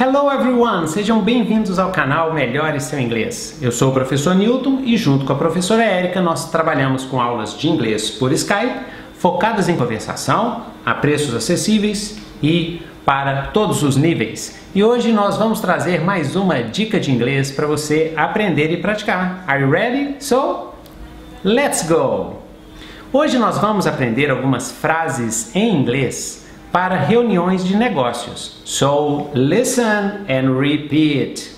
Hello everyone! Sejam bem-vindos ao canal Melhore Seu Inglês. Eu sou o professor Newton e junto com a professora Érica nós trabalhamos com aulas de inglês por Skype, focadas em conversação, a preços acessíveis e para todos os níveis. E hoje nós vamos trazer mais uma dica de inglês para você aprender e praticar. Are you ready? So, let's go! Hoje nós vamos aprender algumas frases em inglês para reuniões de negócios. So, listen and repeat.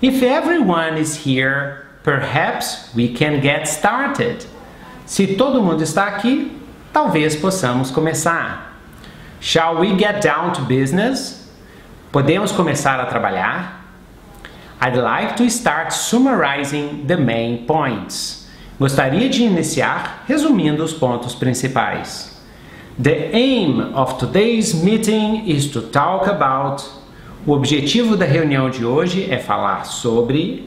If everyone is here, perhaps we can get started. Se todo mundo está aqui, talvez possamos começar. Shall we get down to business? Podemos começar a trabalhar? I'd like to start summarizing the main points. Gostaria de iniciar resumindo os pontos principais. The aim of today's meeting is to talk about. O objetivo da reunião de hoje é falar sobre.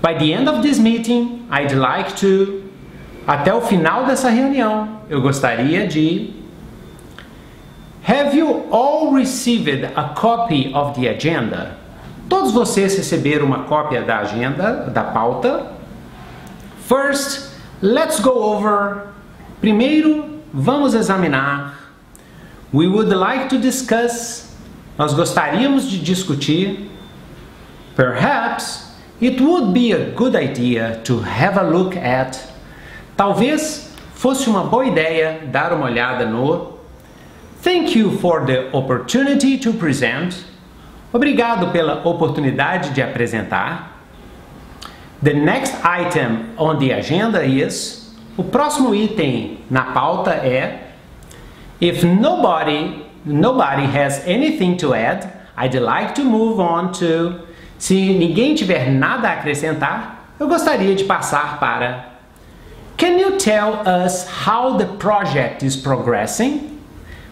By the end of this meeting, I'd like to. Até o final dessa reunião, eu gostaria de. Have you all received a copy of the agenda? Todos vocês receberam uma cópia da agenda, da pauta? First, let's go over. Primeiro, vamos examinar. We would like to discuss. Nós gostaríamos de discutir. Perhaps it would be a good idea to have a look at. Talvez fosse uma boa ideia dar uma olhada no. Thank you for the opportunity to present. Obrigado pela oportunidade de apresentar. The next item on the agenda is. O próximo item na pauta é. If nobody, nobody has anything to add, I'd like to move on to. Se ninguém tiver nada a acrescentar, eu gostaria de passar para. Can you tell us how the project is progressing?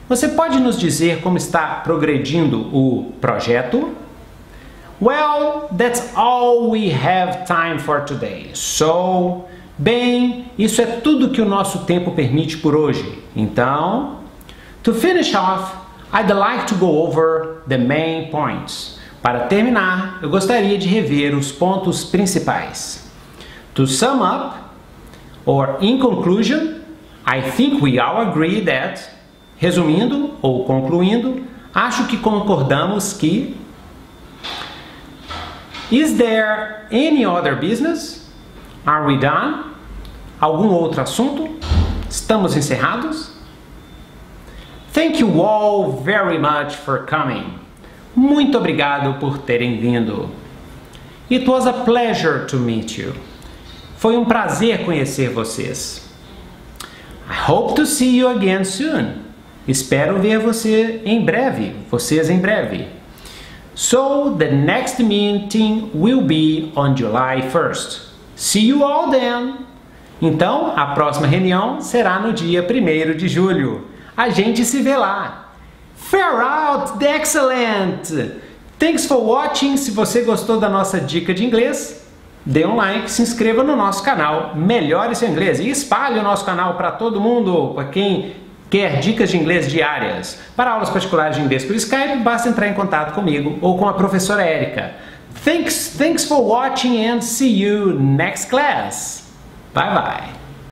Você pode nos dizer como está progredindo o projeto? Well, that's all we have time for today. So, bem, isso é tudo que o nosso tempo permite por hoje. Então, to finish off, I'd like to go over the main points. Para terminar, eu gostaria de rever os pontos principais. To sum up, or in conclusion, I think we all agree that, resumindo ou concluindo, acho que concordamos que Is there any other business? Are we done? Algum outro assunto? Estamos encerrados? Thank you all very much for coming. Muito obrigado por terem vindo. It was a pleasure to meet you. Foi um prazer conhecer vocês. I hope to see you again soon. Espero ver você em breve, vocês em breve. So the next meeting will be on July 1st. See you all then! Então, a próxima reunião será no dia 1 de julho. A gente se vê lá. Fair out, excellent! Thanks for watching. Se você gostou da nossa dica de inglês, dê um like, se inscreva no nosso canal, melhore seu inglês e espalhe o nosso canal para todo mundo, para quem Quer dicas de inglês diárias? Para aulas particulares de inglês por Skype, basta entrar em contato comigo ou com a professora Érica. Thanks, thanks for watching and see you next class. Bye bye.